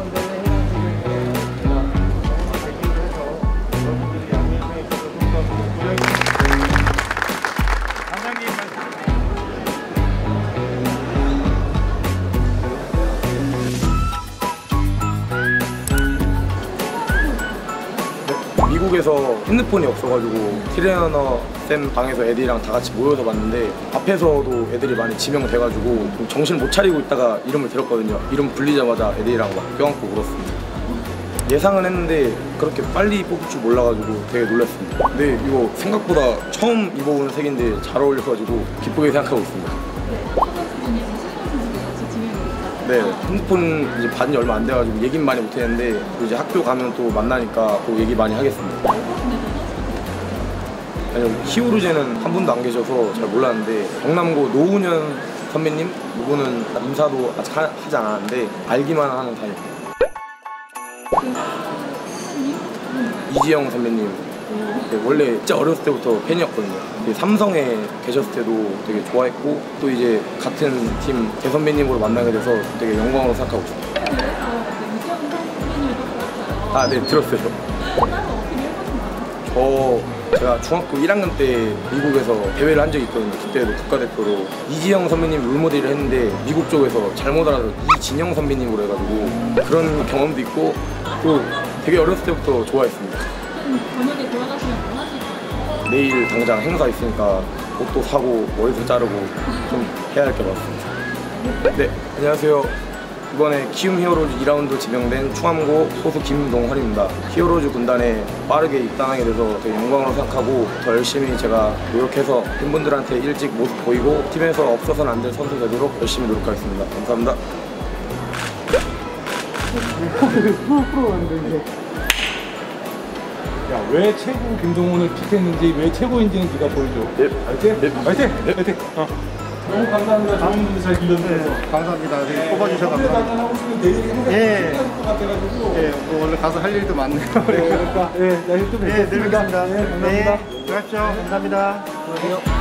ಒಂದು 미국에서 핸드폰이 없어가지고 트레이너 쌤 방에서 애들이랑 다 같이 모여서 봤는데 앞에서도 애들이 많이 지명돼가지고 좀 정신을 못 차리고 있다가 이름을 들었거든요. 이름 불리자마자 애들이랑 막 껴안고 울었습니다. 예상은 했는데 그렇게 빨리 뽑을 줄 몰라가지고 되게 놀랐습니다. 근데 이거 생각보다 처음 입어보는 색인데 잘 어울려가지고 기쁘게 생각하고 있습니다. 네, 핸드폰 이제 받은 지 얼마 안 돼가지고 얘기는 많이 못했는데 또 이제 학교 가면 또 만나니까 또 얘기 많이 하겠습니다. 아니요, 히어로제는 한 분도 안 계셔서 잘 몰랐는데 경남고 노은현 선배님 이분은 인사도 아직 하, 하지 않았는데 알기만 하는 사이. 이지영 선배님 네, 원래 진짜 어렸을 때부터 팬이었거든요. 삼성에 계셨을 때도 되게 좋아했고 또 이제 같은 팀 대선배님으로 만나게 돼서 되게 영광으로 생각하고 있습니다. 아, 네 들었어요. 저 제가 중학교 1학년 때 미국에서 대회를 한 적이 있거든요. 그때도 국가대표로 이지영 선배님 롤모델을 했는데 미국 쪽에서 잘못 알아서 이지영 선배님으로 해가지고 그런 경험도 있고 또 되게 어렸을 때부터 좋아했습니다. 저녁에 돌아가시면 뭐 하시죠? 내일 당장 행사 있으니까 옷도 사고 머리도 자르고 좀 해야 할 게 많습니다. 네, 안녕하세요. 이번에 키움 히어로즈 2라운드 지명된 충암고 포수 김동헌입니다. 히어로즈 군단에 빠르게 입단하게 돼서 되게 영광으로 생각하고 더 열심히 제가 노력해서 팬분들한테 일찍 모습 보이고 팀에서 없어서는 안 될 선수 되도록 열심히 노력하겠습니다. 감사합니다. 야, 왜 최고 김동훈을 픽했는지, 왜 최고인지는 네가 보여줘. 네. 화이팅! 네. 화이팅! 화이팅! 어. 너무 감사합니다. 좋은 분들 잘 길러주셔서. 감사합니다. 네, 뽑아주셔서 감사합니다. 하고 싶은 내일 행사 예. 끝날 것 같아가지고. 예, 뭐 원래 가서 할 일도 많네요. 네, 그러니까, 예, 내일 또 예, 늘 뵙겠습니다. 뵙겠습니다. 예, 감사합니다. 네, 들어가십시오. 감사합니다. 안녕하세요.